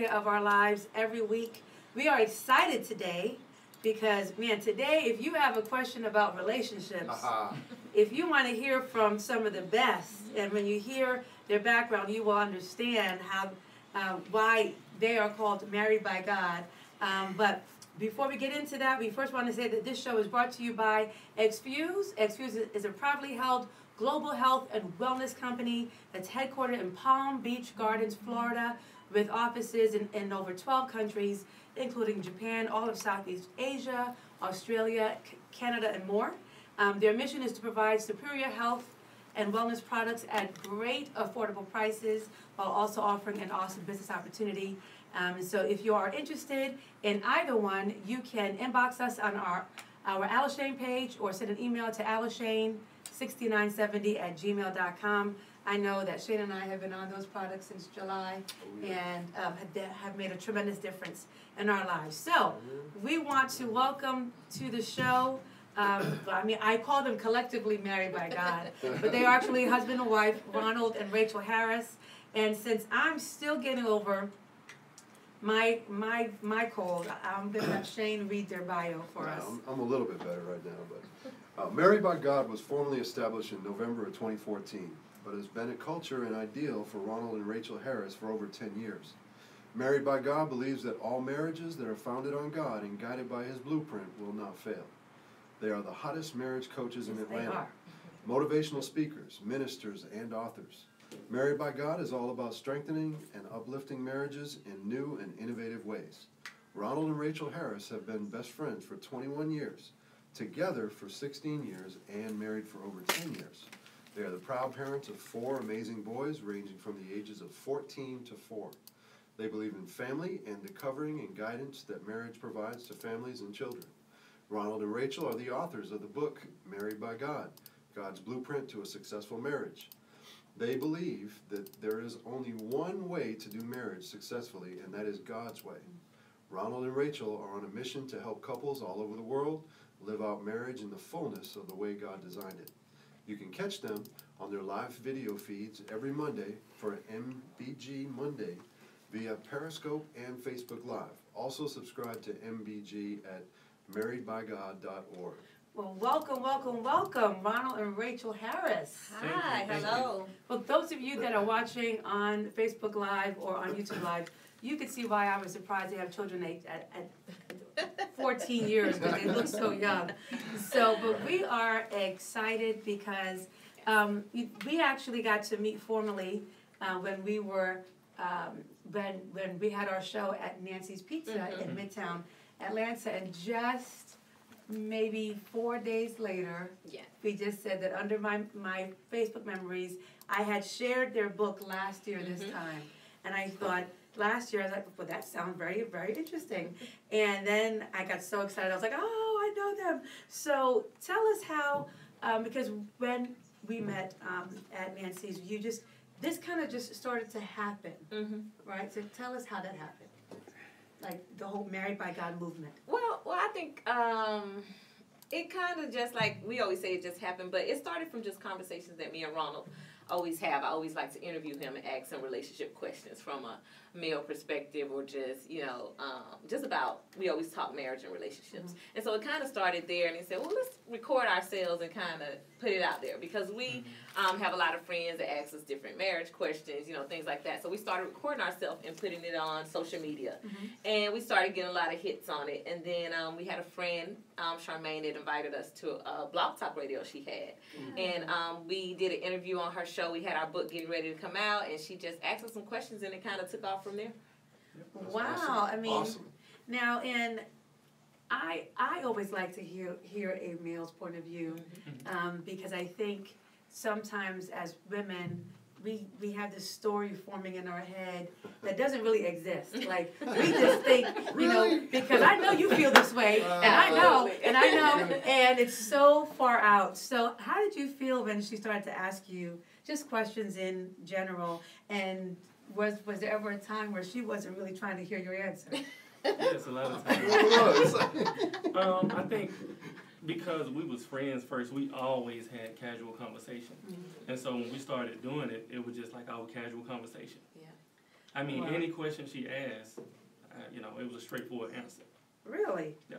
of our lives every week. We are excited today because, man, today, if you have a question about relationships, Uh-huh. if you want to hear from some of the best, and when you hear their background, you will understand how uh, why they are called married by God. Um, but before we get into that, we first want to say that this show is brought to you by Xfuze. Xfuze is a privately held global health and wellness company that's headquartered in Palm Beach Gardens, Florida, with offices in, in over 12 countries, including Japan, all of Southeast Asia, Australia, C- Canada, and more. Um, their mission is to provide superior health and wellness products at great affordable prices while also offering an awesome business opportunity. Um, so if you are interested in either one, you can inbox us on our our Alishane page or send an email to alishane6970 at gmail.com. I know that Shane and I have been on those products since July Oh, yeah. and um, have, have made a tremendous difference in our lives. So, we want to welcome to the show. Um, I mean, I call them collectively married by God, but they are actually husband and wife, Ronald and Rachel Harris. And since I'm still getting over my my my cold, I'm gonna have Shane read their bio for us. I'm, I'm a little bit better right now, but uh, Married by God was formally established in November of 2014, but has been a culture and ideal for Ronald and Rachel Harris for over 10 years. Married by God believes that all marriages that are founded on God and guided by His blueprint will not fail. They are the hottest marriage coaches in Yes, they Atlanta, are. motivational speakers, ministers, and authors. Married by God is all about strengthening and uplifting marriages in new and innovative ways. Ronald and Rachel Harris have been best friends for 21 years, together for 16 years, and married for over 10 years. They are the proud parents of four amazing boys ranging from the ages of 14 to 4. They believe in family and the covering and guidance that marriage provides to families and children. Ronald and Rachel are the authors of the book Married by God God's Blueprint to a Successful Marriage. They believe that there is only one way to do marriage successfully, and that is God's way. Ronald and Rachel are on a mission to help couples all over the world live out marriage in the fullness of the way God designed it. You can catch them on their live video feeds every Monday for MBG Monday via Periscope and Facebook Live. Also subscribe to MBG at marriedbygod.org. Well, welcome, welcome, welcome, Ronald and Rachel Harris. Hi, Thank you. hello. For those of you that are watching on Facebook Live or on YouTube Live, you can see why I was surprised they have children at, at, at 14 years because they look so young. So, but we are excited because um, we, we actually got to meet formally uh, when we were um, when when we had our show at Nancy's Pizza in Midtown Atlanta, and just maybe four days later, Yeah. we just said that under my, my Facebook memories, I had shared their book last year this Mhm. time. And I thought, last year, I was like, well, that sounds very, very interesting. And then I got so excited. I was like, oh, I know them. So tell us how, um, because when we met um, at Nancy's, you just, this kind of just started to happen, Mm-hmm. right? So tell us how that happened. Like the whole Married by God movement. Well, well, I think um, it kind of just like we always say it just happened, but it started from just conversations that me and Ronald always have. I always like to interview him and ask him relationship questions from a male perspective or just, you know, um, just about, we always talk marriage and relationships. And so it kind of started there and he said, well, let's record ourselves and kind of put it out there because we um, have a lot of friends that ask us different marriage questions, you know, things like that. So we started recording ourselves and putting it on social media. And we started getting a lot of hits on it. And then um, we had a friend, um, Charmaine, that invited us to a blog talk radio she had. And um, we did an interview on her show. We had our book getting ready to come out, and she just asked us some questions, and it kind of took off from there. That's Wow, awesome. I mean, Awesome. Now, and I I always like to hear hear a male's point of view um, because I think sometimes as women we we have this story forming in our head that doesn't really exist. Like we just think, you know, because I know you feel this way, and I know, and I know, and it's so far out. So, how did you feel when she started to ask you just questions in general? And was was there ever a time where she wasn't really trying to hear your answer? Yes, a lot of times. It was. Um, I think because we was friends first, we always had casual conversation, and so when we started doing it, it was just like our casual conversation. Yeah. I mean, Wow. any question she asked, uh, you know, it was a straightforward answer. Really? Yeah,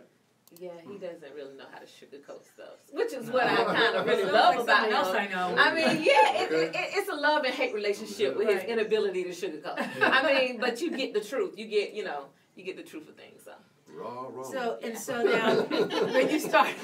he doesn't really know how to sugarcoat stuff, which is what I kind of really love like about somebody else him. I know. I mean, yeah, it, it, it, it's a love and hate relationship with his Right. inability to sugarcoat. I mean, but you get the truth. You get, you know, you get the truth of things. So. Raw, raw. So, and so now, when you started,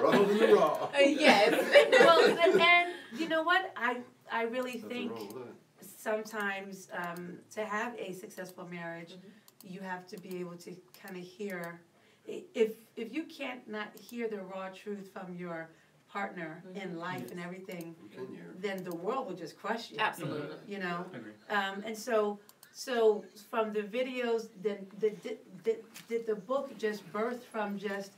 Ronald in the raw. Uh, yes. well, and, and you know what? I, I really Nothing think wrong with that. sometimes um, to have a successful marriage, Mm-hmm. you have to be able to kind of hear. I- If if you can't not hear the raw truth from your partner Mm-hmm. in life and everything, You can hear. then the world will just crush you. Absolutely. You know. Um, and so, so from the videos, then did, did, did, did the book just birth from just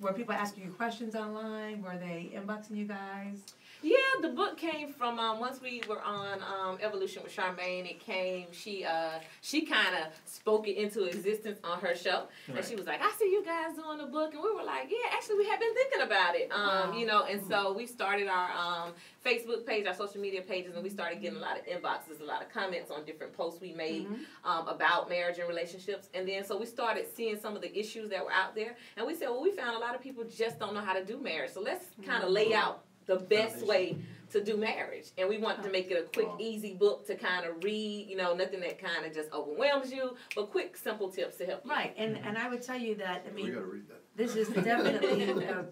were people asking you questions online? Were they inboxing you guys? Yeah, the book came from um, once we were on um, Evolution with Charmaine. It came. She uh, she kind of spoke it into existence on her show, and she was like, "I see you guys doing the book," and we were like, "Yeah, actually, we have been thinking about it." Um, Wow. You know, and so we started our um, Facebook page, our social media pages, and we started getting a lot of inboxes, a lot of comments on different posts we made Mhm. um, about marriage and relationships. And then so we started seeing some of the issues that were out there. And we said, well, we found a lot of people just don't know how to do marriage. So let's kind of lay out the best way to do marriage. And we want to make it a quick, easy book to kind of read, you know, nothing that kind of just overwhelms you, but quick, simple tips to help you. Right, and, and I would tell you that, I We mean, gotta read that. this is definitely, uh, uh,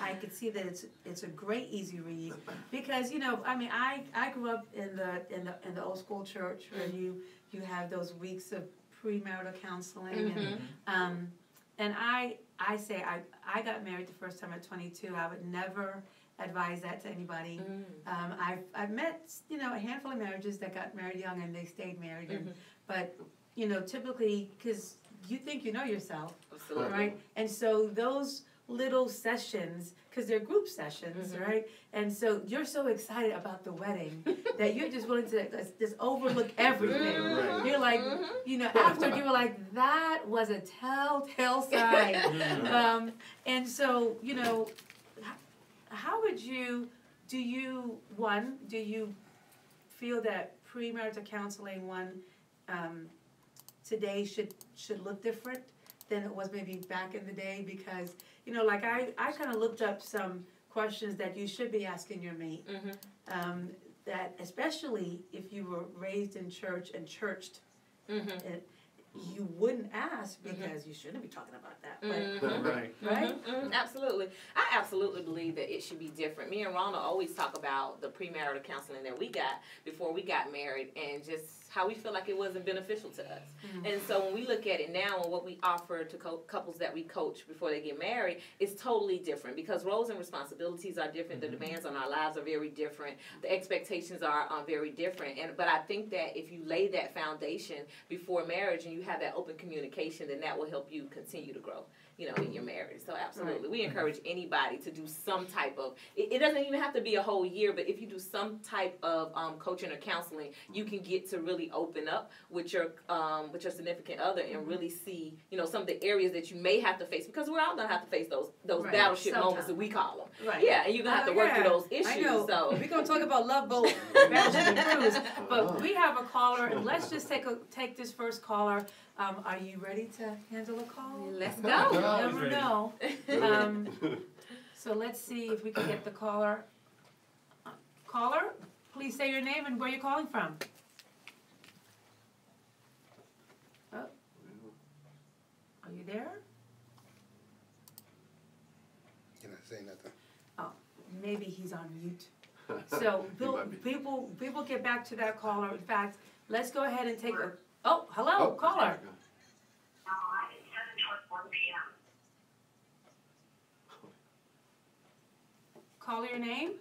I could see that it's, it's a great, easy read. Because, you know, I mean, I, I grew up in the, in the, in the old school church where you, you have those weeks of premarital counseling and Mhm. Um, and I, I say I, I got married the first time at 22. I would never advise that to anybody. Mm. Um, I've, I've met, you know, a handful of marriages that got married young and they stayed married. And, Mhm. but, you know, typically, because you think you know yourself, Absolutely. right? And so those little sessions, because they're group sessions, Mhm. right? And so you're so excited about the wedding that you're just willing to just- just overlook everything. Mhm. You're like, Mhm. you know, after you were like, that was a telltale sign. um, and so, you know, how would you, do you, one, do you feel that premarital counseling, one, um, today should, should look different than it was maybe back in the day? Because, you know, like I, I kind of looked up some questions that you should be asking your mate Mhm. um, that especially if you were raised in church and churched, Mhm. You wouldn't ask because you shouldn't be talking about that. But Mhm. Right. right? Mhm, mhm, absolutely. I absolutely believe that it should be different. Me and Ronald always talk about the premarital counseling that we got before we got married and just how we feel like it wasn't beneficial to us. And so when we look at it now and what we offer to co- couples that we coach before they get married, it's totally different because roles and responsibilities are different. The demands on our lives are very different. The expectations are, are very different. And but I think that if you lay that foundation before marriage and you have that open communication, then that will help you continue to grow. You know, in your marriage. So absolutely, we encourage anybody to do some type of. It, it doesn't even have to be a whole year, but if you do some type of um, coaching or counseling, you can get to really open up with your um, with your significant other and really see, you know, some of the areas that you may have to face because we're all gonna have to face those those Right, battleship sometime. moments that we call them. Right. Yeah, and you're gonna have to Uh, work yeah, through those issues. I know. So We're gonna talk about love boat, battleship cruise, but we have a caller, and let's just take a take this first caller. Um, are you ready to handle a call? let's You go. Yeah. never ready. know. Um, So let's see if we can get the caller. Uh, Caller, please say your name and where you're calling from. Oh, are you there? Can I say nothing? Oh, Maybe he's on mute. So we'll, might be. people, we will get back to that caller. In fact, let's go ahead and take a, oh, hello, Oh, caller. It's seven toward one PM. Call your name.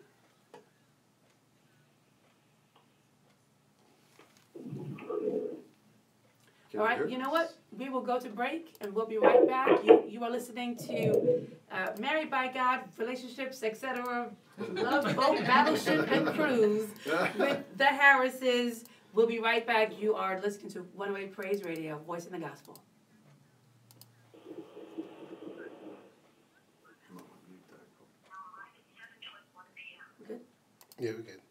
Can All you you know what? We will go to break and we'll be right back. You, you are listening to uh, Married by God, Relationships, etc. Love Boat, Battleship, and Cruise with the Harrises. We'll be right back. You are listening to 108 Praise Radio, Voicing the Gospel. I'm gonna mute that. It's seven toward one PM. Yeah, we're good.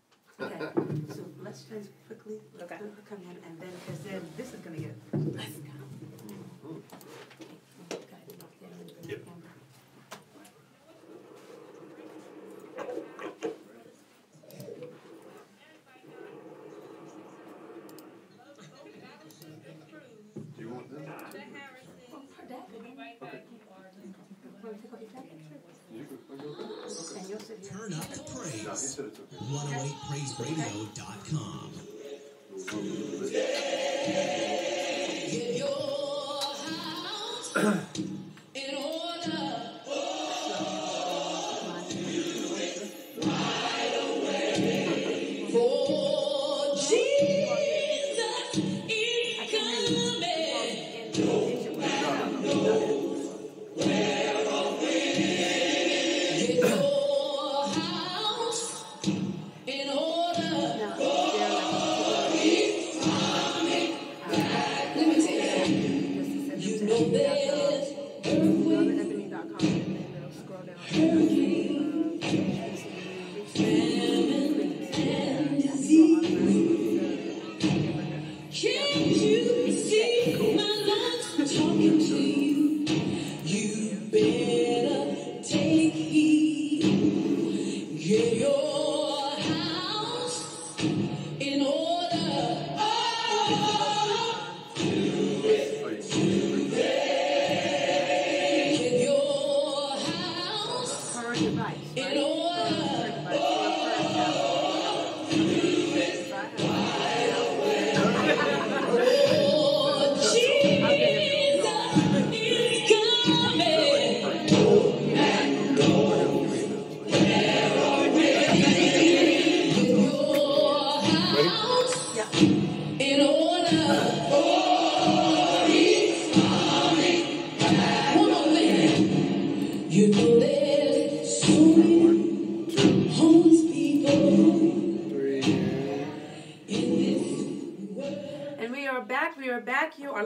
Okay, so let's just quickly, Okay. come in, and then, because then this is gonna get, let's go. Yep. Do you want this? You can- are you okay? And you'll sit here. Turn up the praise. said it's okay. 108praiseradio.com.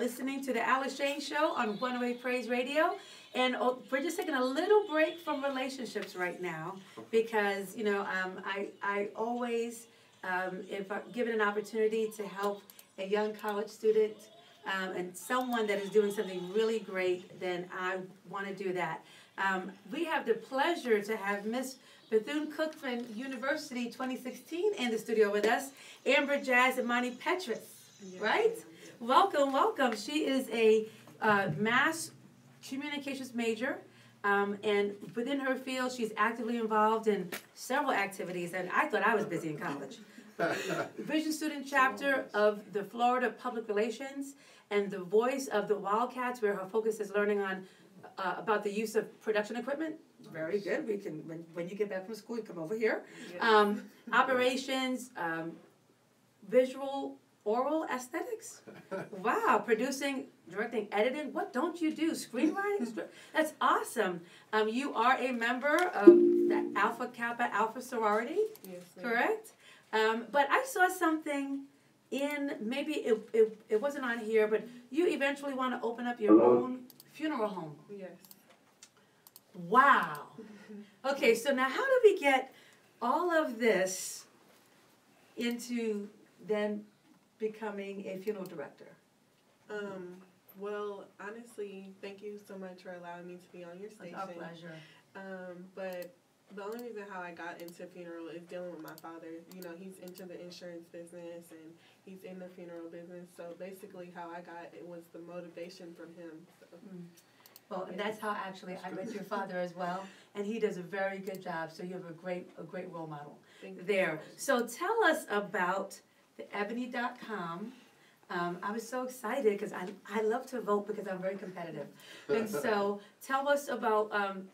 listening to the AliShane Show on 108 Praise Radio. And oh, we're just taking a little break from relationships right now because, you know, um, I, I always, um, if I'm given an opportunity to help a young college student um, and someone that is doing something really great, then I want to do that. Um, we have the pleasure to have Miss Bethune Cookman University 2016 in the studio with us, Amber Jazz Imani Petrus, right? Welcome, welcome. She is a uh, mass communications major. Um, and within her field, she's actively involved in several activities. And I thought I was busy in college. Vision Student Chapter of the Florida Public Relations and the Voice of the Wildcats, where her focus is learning on uh, about the use of production equipment. Very good. We can when, when you get back from school, you come over here. Um, operations, um, visual, oral aesthetics. Wow, producing, directing, editing. What don't you do? Screenwriting. That's awesome. Um, you are a member of the Alpha Kappa Alpha sorority Yes, correct? Um, but I saw something in maybe it, it, it wasn't on here, but you eventually want to open up your own funeral home. Yes. Wow. Okay, so now how do we get all of this into then becoming a funeral director? Um, well, honestly, thank you so much for allowing me to be on your station. It's our pleasure. Um, but the only reason how I got into funeral is dealing with my father. You know, he's into the insurance business and he's in the funeral business. So basically, how I got it was the motivation from him. So, Well, and that's how actually I met your father as well, and he does a very good job. So you have a great a great role model. thank you. there. So tell us about the ebony.com. Um, I was so excited because I, I love to vote because I'm very competitive. And so tell us about, um,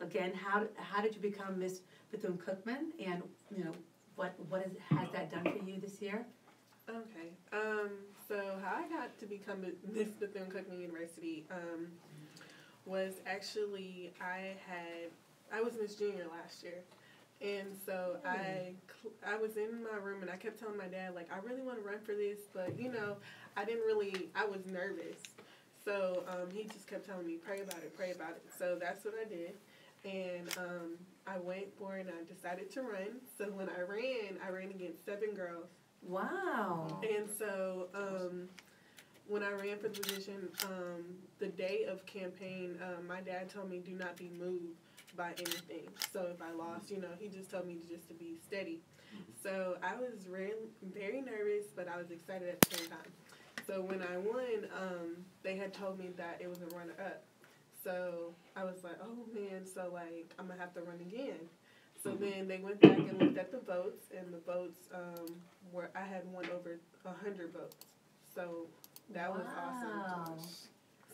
again, how, how did you become Miss Bethune Cookman? And, you know, what, what is, has that done for you this year? Okay. Um, so how I got to become Miss Bethune Cookman University um, was actually I had I was Miss Junior last year, and so I I was in my room and I kept telling my dad like I really want to run for this, but you know I didn't really I was nervous, so um, he just kept telling me pray about it, pray about it. So that's what I did, and um, I went for it and I decided to run. So when I ran, I ran against seven girls. Wow. And so um, when I ran for the position, um, the day of campaign, um, my dad told me do not be moved by anything. So if I lost, you know, he just told me just to be steady. So I was really, very nervous, but I was excited at the same time. So when I won, um, they had told me that it was a runner up. So I was like, oh man, so like I'm gonna have to run again. So then they went back and looked at the votes, and the votes um, were I had won over a hundred votes. So that was awesome.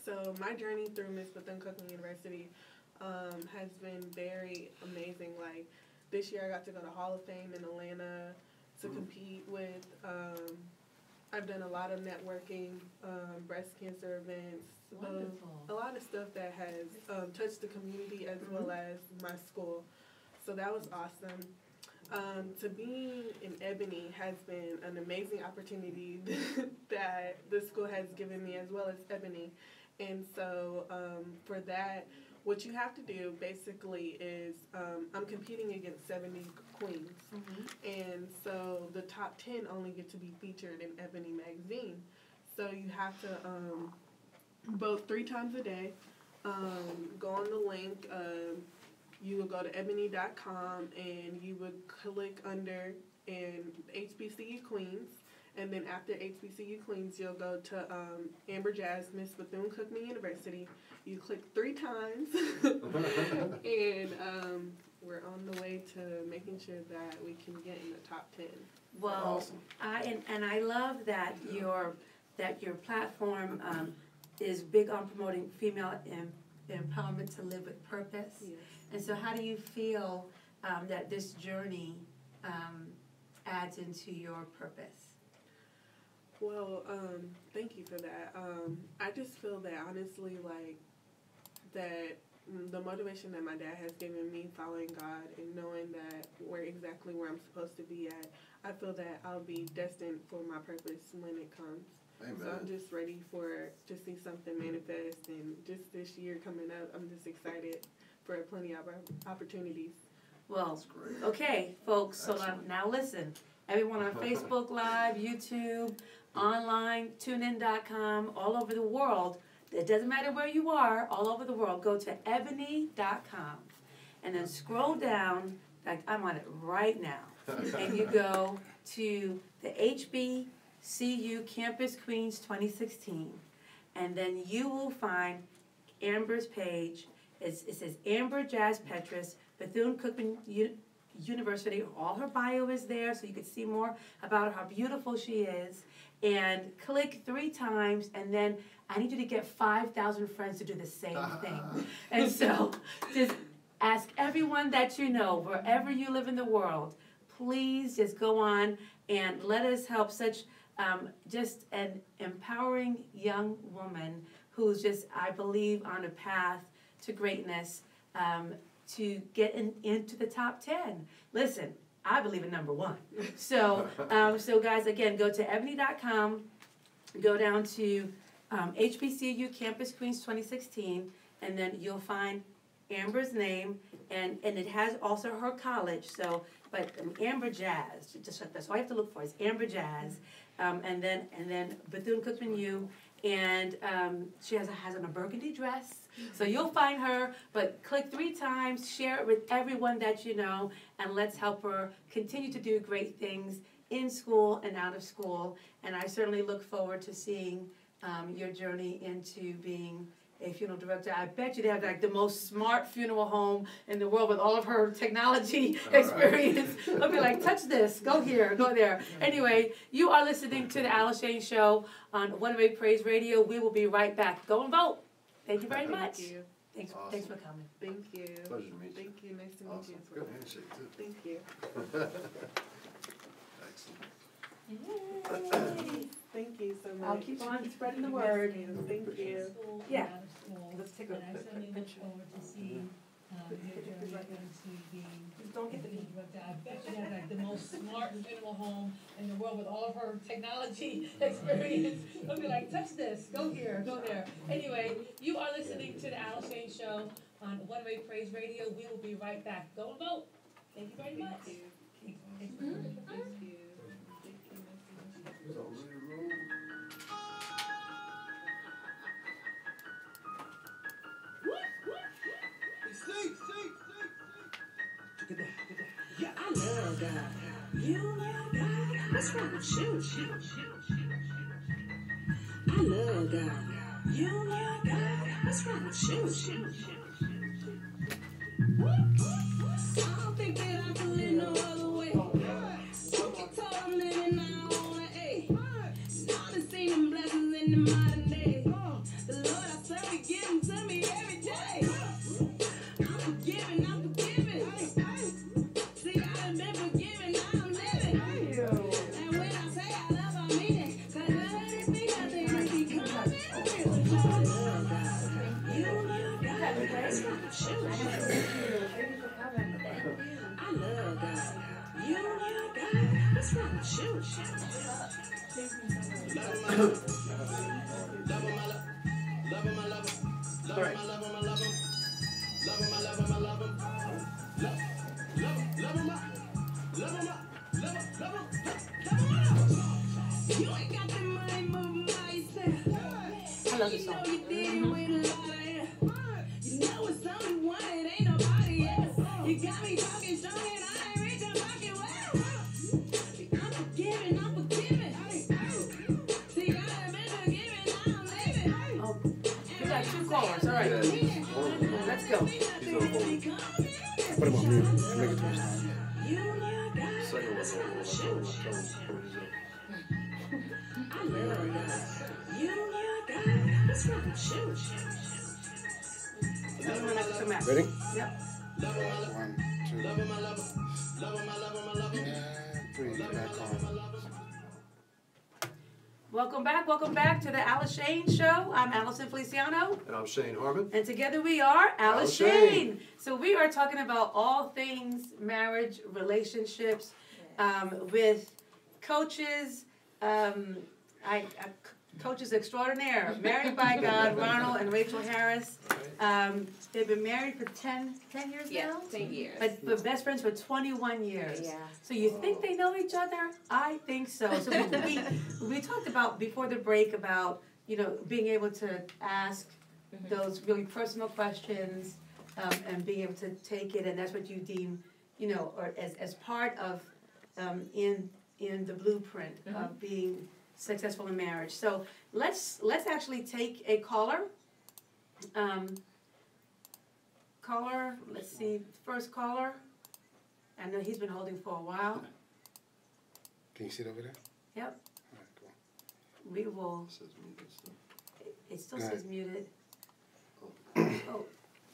So my journey through Miss Bethune Cookman University um, has been very amazing. Like this year, I got to go to Hall of Fame in Atlanta to Mm. compete with. Um, I've done a lot of networking, um, breast cancer events, um, a lot of stuff that has um, touched the community as well as my school. So that was awesome. Um, to being in Ebony has been an amazing opportunity that the school has given me as well as Ebony. And so um, for that, what you have to do basically is um, I'm competing against 70 queens. And so the top 10 only get to be featured in Ebony magazine. So you have to um, vote three times a day. Um, go on the link. Um, you would go to ebony.com and you would click under and HBCU Queens. And then after HBCU Queens, you'll go to um, Amber Jazz, Miss Bethune Cookman University. You click three times, and um, we're on the way to making sure that we can get in the top ten. Well, Awesome. I and, and I love that your that your platform um, is big on promoting female em- empowerment to live with purpose. Yes. And so, how do you feel um, that this journey um, adds into your purpose? Well, um, thank you for that. Um, I just feel that honestly, like that the motivation that my dad has given me following God and knowing that we're exactly where I'm supposed to be at, I feel that I'll be destined for my purpose when it comes. So I'm just ready for to see something mm-hmm. manifest, and just this year coming up, I'm just excited for plenty of opportunities. Well, That's great. okay, folks. So uh, now, now listen. Everyone on Facebook Live, YouTube, online, TuneIn.com, all over the world. It doesn't matter where you are, all over the world. Go to ebony.com and then scroll down. Like I'm on it right now. and you go to the HBCU Campus Queens 2016, and then you will find Amber's page. It's, it says Amber Jazz Petrus, Bethune Cookman U- University. All her bio is there, so you can see more about how beautiful she is. And click three times, and then I need you to get 5,000 friends to do the same thing. And so, just ask everyone that you know, wherever you live in the world, please just go on and let us help such um, just an empowering young woman who's just, I believe, on a path to greatness um, to get in, into the top 10. Listen, I believe in number one. So, um, so guys, again, go to ebony.com, go down to um, HBCU Campus Queens 2016, and then you'll find Amber's name, and, and it has also her college. So, but um, Amber Jazz, just that's all you have to look for is Amber Jazz, um, and then and then Bethune Cookman U, and um, she has a, has on a burgundy dress. So you'll find her, but click three times, share it with everyone that you know, and let's help her continue to do great things in school and out of school. And I certainly look forward to seeing um, your journey into being a funeral director. I bet you they have like the most smart funeral home in the world with all of her technology All right. experience. They'll be like, touch this, go here, go there. Anyway, you are listening to the AliShane Show on 108 Praise Radio. We will be right back. Go and vote. Thank you very much. Thank much. you. Thanks, Awesome. thanks for coming. Thank you. Pleasure to meet you. Thank you. Nice to meet Awesome. you Good handshake, too. Thank you. Excellent. Thank you so much. I'll keep on spreading the word. Thank you. Yeah. Let's Let's take a And I certainly look forward to seeing Um, you're, you're going to don't get the interrupted, I bet she has like the most smart animal home in the world with all of her technology experience. I'll be like, touch this, go here, go there. Anyway, you are listening to the Al Shane Show on 108 Praise Radio. We will be right back. Go and vote. Thank you very much. Thank you. God. You love God. What's wrong with you? I love God. You love God. What's wrong with you? I don't think that I can live no other way. Welcome back, welcome back to the AliShane Show. I'm Alison Feliciano, And I'm Shane Harmon. and together we are Alice Alice Shane. Shane. So we are talking about all things marriage, relationships, um, with coaches, um, I, I, coaches extraordinaire, married by God, Ronald and Rachel Harris. Um, they've been married for 10, 10 years Yeah, now? ten years. But, but best friends for 21 years. Yeah. So you think they know each other? I think so. So we, we, we talked about before the break about, you know, being able to ask those really personal questions um, and being able to take it, and that's what you deem, you know, or as, as part of um, in in the blueprint of being successful in marriage. So let's let's actually take a caller. Um, caller, let's see, first caller. I know he's been holding for a while. Can you sit over there? Yep. All right, cool. We will. Says muted still. It, it still Go says muted. Oh,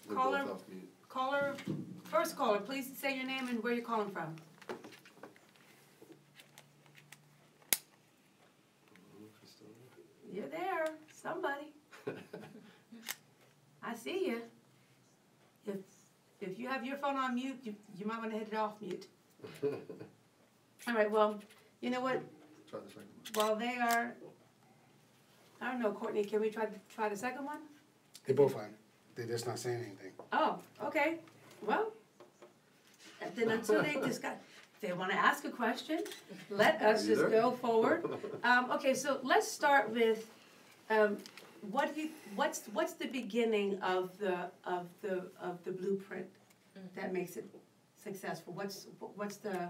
Oh, Caller? both off mute. caller, first caller, please say your name and where you're calling from. You're there, somebody. I see you. If if you have your phone on mute, you, you might want to hit it off mute. All right. Well, you know what? Try the second one. While they are, I don't know, Courtney. Can we try try the second one? They both fine. They're just not saying anything. Oh, okay. Well, then until they just got, they want to ask a question, let us just go forward. Um, okay, so let's start with, um, what do you, what's, what's the beginning of the, of the, of the blueprint that makes it successful? What's, what's the,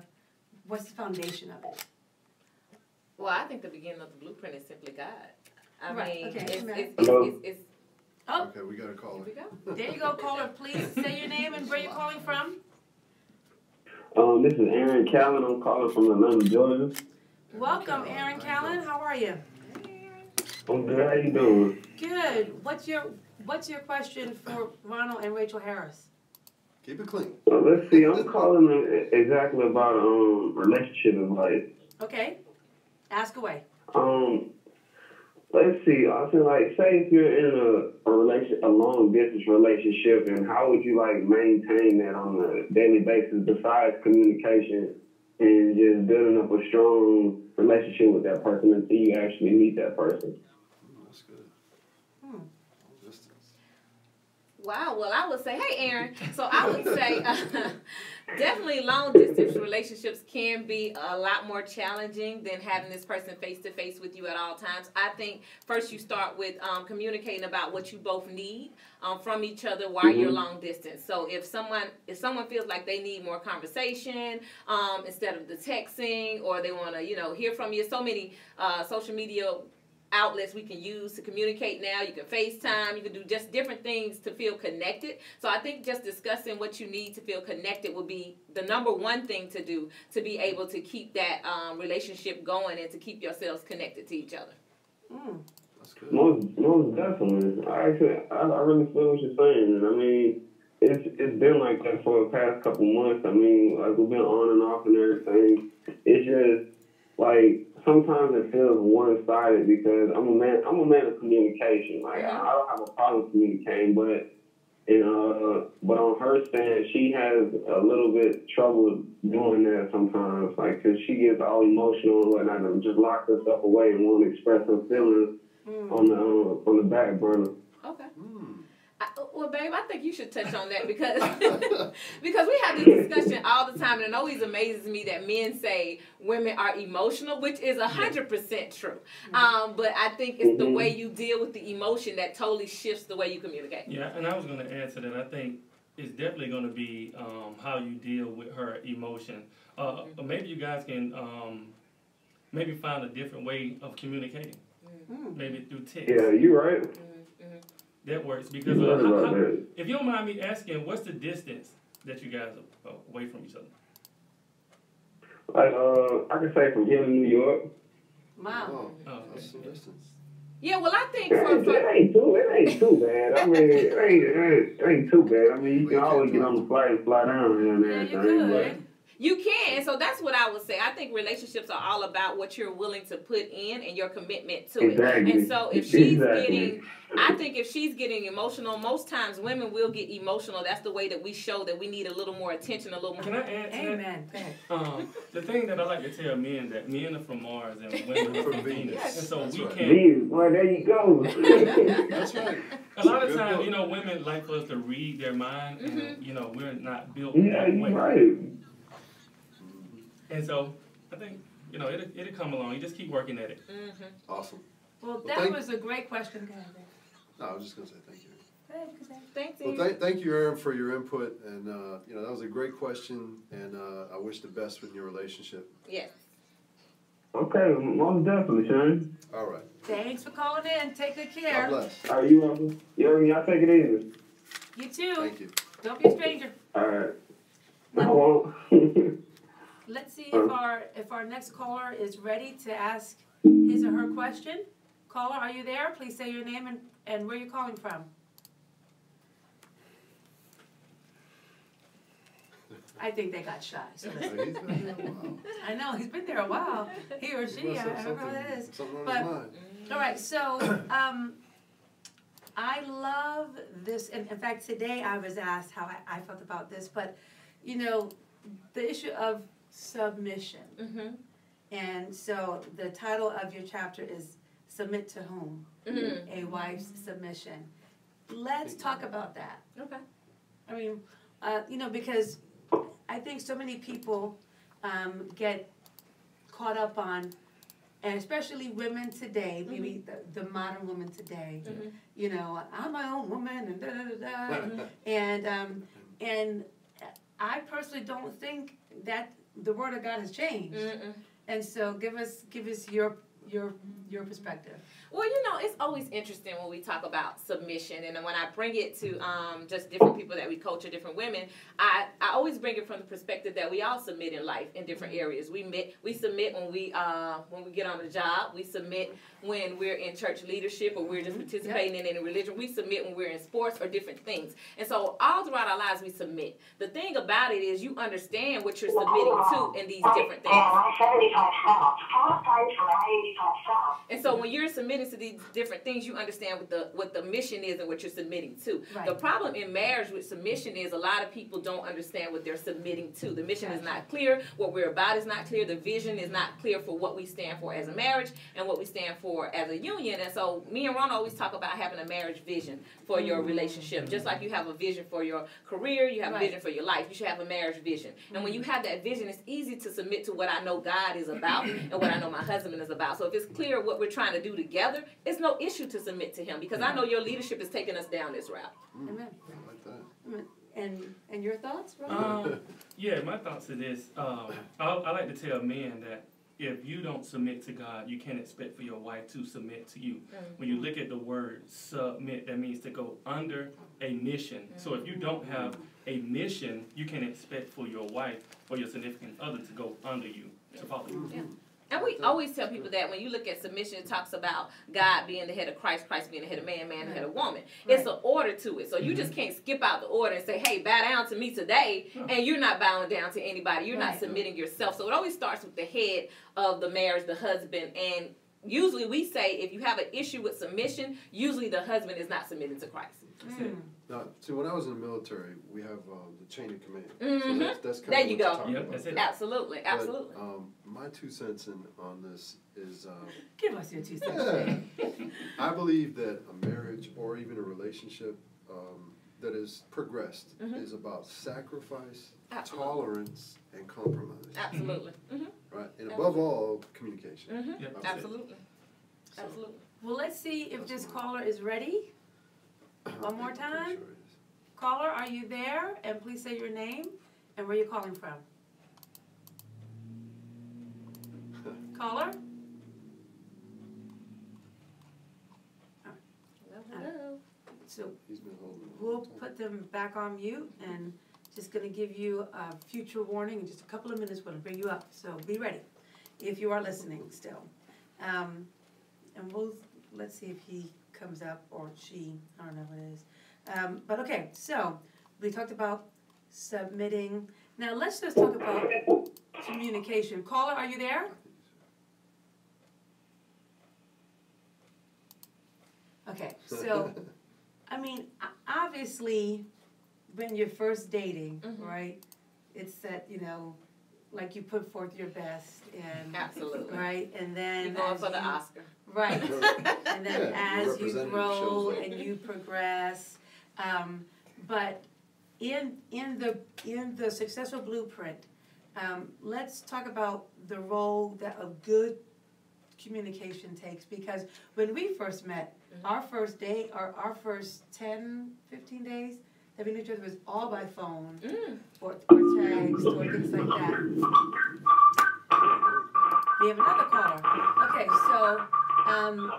what's the foundation of it? Well, I think the beginning of the blueprint is simply God. I Right, mean, okay, it's, amen. it's, it's, it's, it's, Oh, Okay, we got a caller. here we go. there you go, caller, please say your name and where you're calling from. Um, this is Aaron Callen. I'm calling from Atlanta, Georgia. Welcome, Aaron Callen, how are you? I'm good. How you doing? Good. What's your What's your question for Ronald and Rachel Harris? Keep it clean. Uh, let's see. I'm calling uh, exactly about um relationship advice. Okay, ask away. Um, let's see. I feel like, say if you're in a, a relation, a long distance relationship, and how would you like maintain that on a daily basis besides communication and just building up a strong relationship with that person until you actually meet that person? Hmm, That's good. Hmm. Long distance. Wow. Well, I would say, hey, Aaron. So I would say, uh, definitely long distance relationships can be a lot more challenging than having this person face to face with you at all times. I think first you start with um, communicating about what you both need um, from each other while you're Mhm. long distance. So if someone if someone feels like they need more conversation um, instead of the texting, or they want to you know hear from you, so many uh, social media outlets we can use to communicate now. You can FaceTime, you can do just different things to feel connected. So I think just discussing what you need to feel connected will be the number one thing to do to be able to keep that um, relationship going and to keep yourselves connected to each other. Mm. That's good. Most, most definitely. I actually, I, I really feel what you're saying, and I mean, it's it's been like that for the past couple months. I mean, like we've been on and off and everything. It's just like sometimes it feels one sided because I'm a man. I'm a man of communication. Like I, I don't have a problem communicating, but and uh, but on her stand, she has a little bit trouble doing that sometimes. Like, cause she gets all emotional and whatnot, and just locks herself away and won't express her feelings Mm. on the uh, on the back burner. Okay. Hmm. I, well, babe, I think you should touch on that because because we have this discussion all the time, and it always amazes me that men say women are emotional, which is hundred percent true. Um, but I think it's the Mhm. way you deal with the emotion that totally shifts the way you communicate. Yeah, and I was going to add to that. I think it's definitely going to be um, how you deal with her emotion. Uh, or maybe you guys can um, maybe find a different way of communicating. Mm. Maybe through text. Yeah, you're right. That works because uh, how- how- if you don't mind me asking, what's the distance that you guys are uh, away from each other? Like, uh, I can say from here to New York. Wow. Oh, that's some distance. Yeah, well, I think It ain't, for it ain't too, it ain't too bad. I mean, it ain't, it ain't, it ain't too bad. I mean, you can always get on the flight and fly down here and Yeah, you everything. but- could. You can. So that's what I would say. I think relationships are all about what you're willing to put in and your commitment to Exactly. it. And so if she's Exactly. getting, I think if she's getting emotional, most times women will get emotional. That's the way that we show that we need a little more attention, a little more. Can. I add to that? Amen. Um, the thing that I like to tell men that men are from Mars and women are from From Venus. Venus, and so That's we right. can't. Venus, well, there you go. That's right. A lot of times, you know, women like for us to read their mind, Mm-hmm. and you know, we're not built yeah, that you're way. right. And so, I think you know, it'll, it'll come along. You just keep working at it. hmm Awesome. Well, Well, that thank- was a great question. Go ahead. babe. No, I was just gonna say thank you. Go ahead, go ahead. Thanks, Well, Eve. thank, thank you, Aaron, for your input, and, uh, you know, that was a great question, and, uh, I wish the best with your relationship. Yes. Okay, most definitely, Shane. All right. Thanks for calling in. Take good God care. bless. Are you welcome? Yo, y'all take it easy. You too. Thank you. Don't be a stranger. All right. I won't. Let's see if our if our next caller is ready to ask his or her question. Caller, are you there? Please say your name and, and where you're calling from. I think they got shy. So He's been here a while. I know he's been there a while. He or she, must I, have don't know who that something- is. Something on But- his mind. All right, so um, I love this. And in fact, today I was asked how I, I felt about this, but you know, the issue of submission. Mm-hmm. And so the title of your chapter is Submit to Whom? Mm-hmm. A Wife's Submission. Let's talk about that. Okay. I mean, uh, you know, because I think so many people um, get caught up on, and especially women today, maybe the, the modern woman today, Mhm. you know, I'm my own woman and da da da da. and um, and I personally don't think that the word of God has changed. Mm-mm. And so, give us give us your your your perspective. Well, you know, it's always interesting when we talk about submission, and when I bring it to um, just different people that we coach or different women, I, I always bring it from the perspective that we all submit in life in different areas. We met, we submit when we uh, when we get on the job. We submit when we're in church leadership or we're just participating in any religion. We submit when we're in sports or different things. And so all throughout our lives, we submit. The thing about it is, you understand what you're submitting to in these different things. I'm 75 pounds. Five times for 85 come from. And so when you're submitting to these different things, you understand what the what the mission is and what you're submitting to. Right. The problem in marriage with submission is a lot of people don't understand what they're submitting to. The mission is not clear. What we're about is not clear. The vision is not clear for what we stand for as a marriage and what we stand for as a union. And so me and Ron always talk about having a marriage vision for your relationship. Just like you have a vision for your career, you have Right. a vision for your life. You should have a marriage vision. And when you have that vision, it's easy to submit to what I know God is about and what I know my husband is about. So if it's clear what we're trying to do together, it's no issue to submit to him because I know your leadership is taking us down this route. Amen. I like that. And, and your thoughts, Ron? Um, yeah, my thoughts are this. Um, I, I like to tell men that if you don't submit to God, you can't expect for your wife to submit to you. When you look at the word submit, that means to go under a mission. So if you mm-hmm. don't have a mission, you can't expect for your wife or your significant other to go under you, to follow you. And we always tell people that when you look at submission, it talks about God being the head of Christ, Christ being the head of man, man the head of woman. It's an order to it. So you just can't skip out the order and say, hey, bow down to me today, and you're not bowing down to anybody. You're not submitting yourself. So it always starts with the head of the marriage, the husband. And usually we say if you have an issue with submission, usually the husband is not submitting to Christ. That's it. Now, see, when I was in the military, we have um, the chain of command. Mhm. So that's, that's kind There of you go. Yep, that's it. there. Absolutely, But, absolutely. um, my two cents in, on this is um, Give us your two cents. yeah, I believe that a marriage or even a relationship um, that is progressed Mhm. is about sacrifice, Absolutely. tolerance, and compromise. Absolutely. hmm Right, and above all, communication. hmm Yep. Absolutely. So, Absolutely. Well, let's see if this caller is ready. One more time? sure. Caller, are you there? And please say your name and where you're calling from. Caller? Hello. hello. So He's been holding. we'll all the time. put them back on mute and just gonna give you a future warning in just a couple of minutes, we'll bring you up, so be ready, if you are listening still. Um, and we'll, let's see if he comes up or she, I don't know what it is. Um, but okay, so, we talked about submitting, now let's just talk about communication. Caller, are you there? Okay, so, I mean, obviously, when you're first dating, Mhm. right? It's that you know, like you put forth your best, and Absolutely. right, and then You're going as for the you- Oscar. right, and then Yeah, as you representative grow shows and you progress, um, but in in the in the successful blueprint, um, let's talk about the role that a good communication takes because when we first met, Mhm. our first day or our first 10, 15 days we knew each other was all by phone Mm. or, or text or things like that. We have another caller. Okay, so um,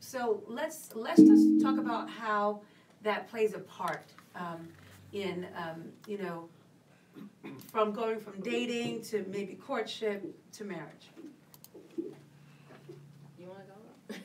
so let's let's just talk about how that plays a part um, in um, you know from going from dating to maybe courtship to marriage. You want to go? You go ahead.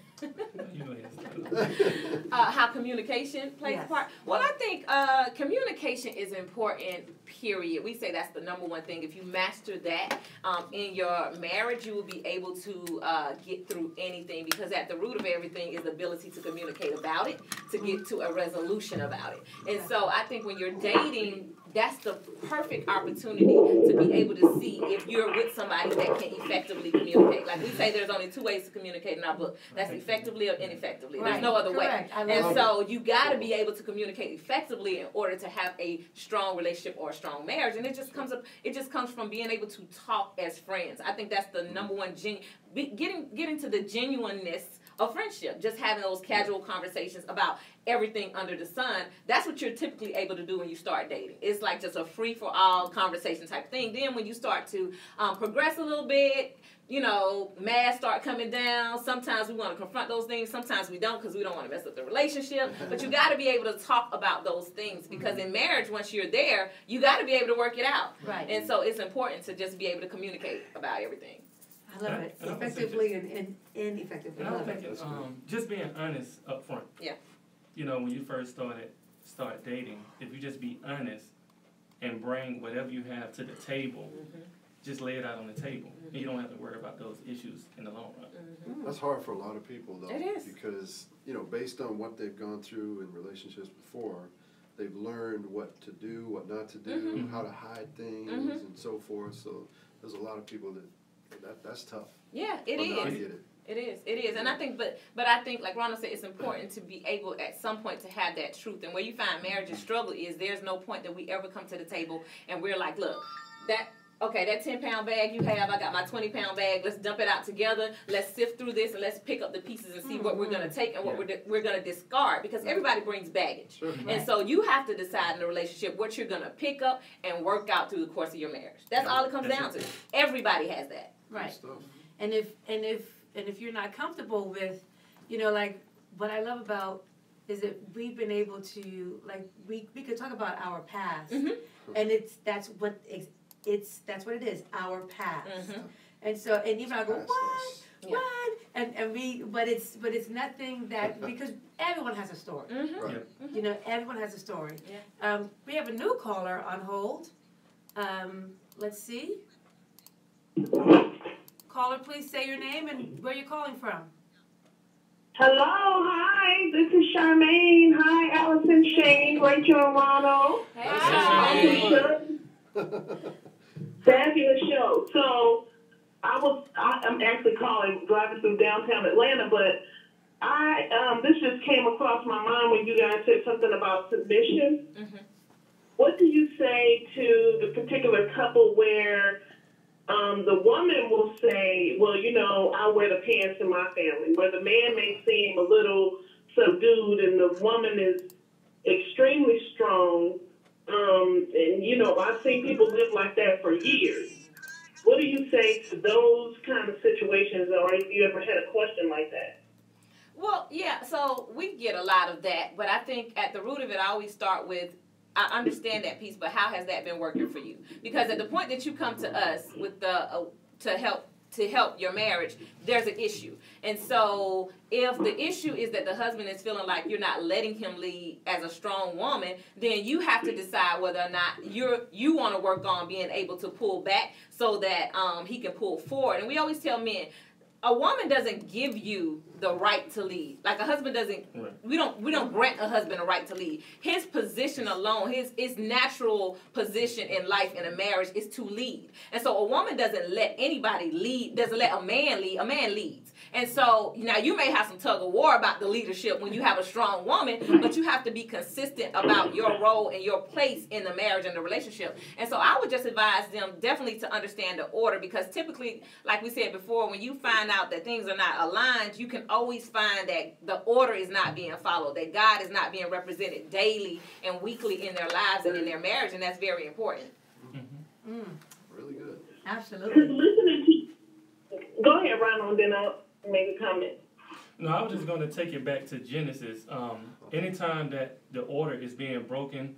Uh, how communication plays Yes. a part. Well, I think uh, communication is important. Period. We say that's the number one thing. If you master that um, in your marriage, you will be able to uh, get through anything because at the root of everything is the ability to communicate about it, to get to a resolution about it. And so I think when you're dating, that's the perfect opportunity to be able to see if you're with somebody that can effectively communicate. Like we say, there's only two ways to communicate in our book. That's effectively or ineffectively. There's no other way. correct. I And so you got to be able to communicate effectively in order to have a strong relationship or a strong marriage. And it just comes up. It just comes from being able to talk as friends. I think that's the number one. Genu- be, getting getting to the genuineness of friendship. Just having those casual conversations about everything under the sun. That's what you're typically able to do when you start dating. It's like just a free for all conversation type thing. Then when you start to um, progress a little bit, you know, masks start coming down. Sometimes we want to confront those things. Sometimes we don't because we don't want to mess up the relationship. But you got to be able to talk about those things because in marriage, once you're there, you got to be able to work it out. Right. And so it's important to just be able to communicate about everything. I love it. And I would say Effectively and, and ineffectively. And I I love think it. it's, um, just being honest up front. Yeah. You know, when you first started start dating, if you just be honest and bring whatever you have to the table, just lay it out on the table, and you don't have to worry about those issues in the long run. That's hard for a lot of people though. It is. Because, you know, based on what they've gone through in relationships before, they've learned what to do, what not to do, Mm-hmm. how to hide things and so forth. So there's a lot of people that, that that's tough. Yeah, it oh, But is. now I get it. It is. It is. And I think, but but I think, like Ronald said, it's important to be able at some point to have that truth. And where you find marriages struggle is there's no point that we ever come to the table and we're like, look, that. Okay, that 10 pound bag you have, I got my 20 pound bag. Let's dump it out together. Let's sift through this and let's pick up the pieces and see what we're going to mm-hmm. take and what Yeah. we're, di- we're going to discard because everybody brings baggage. Sure. And so you have to decide in a relationship what you're going to pick up and work out through the course of your marriage. That's all it comes That's down it. to. Everybody has that. Good Right. stuff. And if and if and if you're not comfortable with, you know, like what I love about is that we've been able to like we we could talk about our past, Mhm. and it's that's what it's, it's that's what it is our past. Mhm. And so and even I go what. Yeah. what and and we but it's but it's nothing that because everyone has a story. Mm-hmm. Right. You know, everyone has a story. Yeah. Um, we have a new caller on hold. Um, let's see. Caller, please say your name and where you're calling from. Hello, hi, this is Charmaine. Hi, Alison, Shane, Rachel, and Ronald. Hey, Fabulous show. So, I was, I, I'm actually calling, driving through downtown Atlanta, but I, um, this just came across my mind when you guys said something about submission. Mhm. What do you say to the particular couple where um, the woman will say, well, you know, I wear the pants in my family, where the man may seem a little subdued and the woman is extremely strong. Um, and, you know, I've seen people live like that for years. What do you say to those kind of situations, or if you ever had a question like that? Well, yeah, so we get a lot of that, but I think at the root of it, I always start with I understand that piece, but how has that been working for you? Because at the point that you come to us with the uh, to help to help your marriage, there's an issue. And so if the issue is that the husband is feeling like you're not letting him lead as a strong woman, then you have to decide whether or not you're you want to work on being able to pull back so that um, he can pull forward. And we always tell men, a woman doesn't give you the right to lead. Like a husband doesn't. Right. We don't. We don't grant a husband a right to lead. His position alone, his his natural position in life in a marriage is to lead. And so a woman doesn't let anybody lead. Doesn't let a man lead. A man leads. And so now you may have some tug of war about the leadership when you have a strong woman, but you have to be consistent about your role and your place in the marriage and the relationship. And so I would just advise them definitely to understand the order because typically, like we said before, when you find out that things are not aligned, you can always find that the order is not being followed, that God is not being represented daily and weekly in their lives and in their marriage, and that's very important. Mm, Really good. Because absolutely. listening to, go ahead, Ronald, and then I'll make a comment. No, I was just going to take it back to Genesis. Um, anytime that the order is being broken,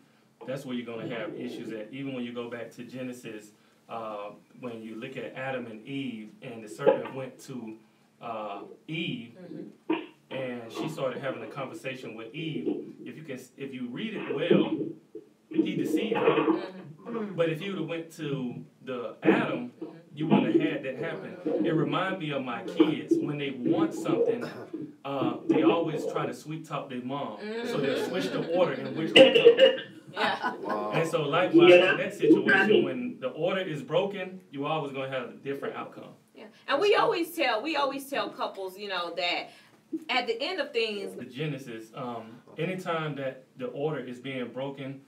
that's where you're going to have issues at. Even when you go back to Genesis, uh, when you look at Adam and Eve, and the serpent went to uh, Eve, and she started having a conversation with Eve. If you can, if you read it well, he deceived her. But if you would have went to the Adam, you wouldn't have had that happen. It reminds me of my kids when they want something. Uh, they always try to sweet talk their mom, so they'll switch the order in which they come. Yeah. Wow. And so, likewise, Yeah. in that situation, when the order is broken, you always going to have a different outcome. Yeah. And we always tell we always tell couples, you know, that at the end of things, The Genesis, um, anytime that the order is being broken,